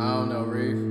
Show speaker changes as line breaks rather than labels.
I don't know, Reef.